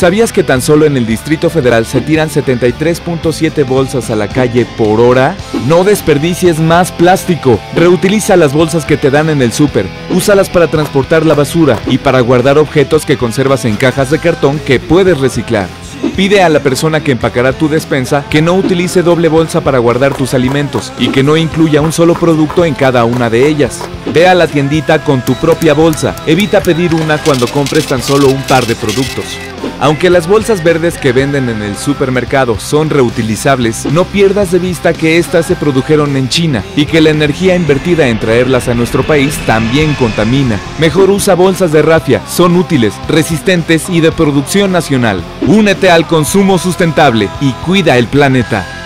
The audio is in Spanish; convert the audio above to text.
¿Sabías que tan solo en el Distrito Federal se tiran 73.7 bolsas a la calle por hora? No desperdicies más plástico. Reutiliza las bolsas que te dan en el súper. Úsalas para transportar la basura y para guardar objetos que conservas en cajas de cartón que puedes reciclar. Pide a la persona que empacará tu despensa que no utilice doble bolsa para guardar tus alimentos y que no incluya un solo producto en cada una de ellas. Ve a la tiendita con tu propia bolsa. Evita pedir una cuando compres tan solo un par de productos. Aunque las bolsas verdes que venden en el supermercado son reutilizables, no pierdas de vista que estas se produjeron en China y que la energía invertida en traerlas a nuestro país también contamina. Mejor usa bolsas de rafia, son útiles, resistentes y de producción nacional. Únete al consumo sustentable y cuida el planeta.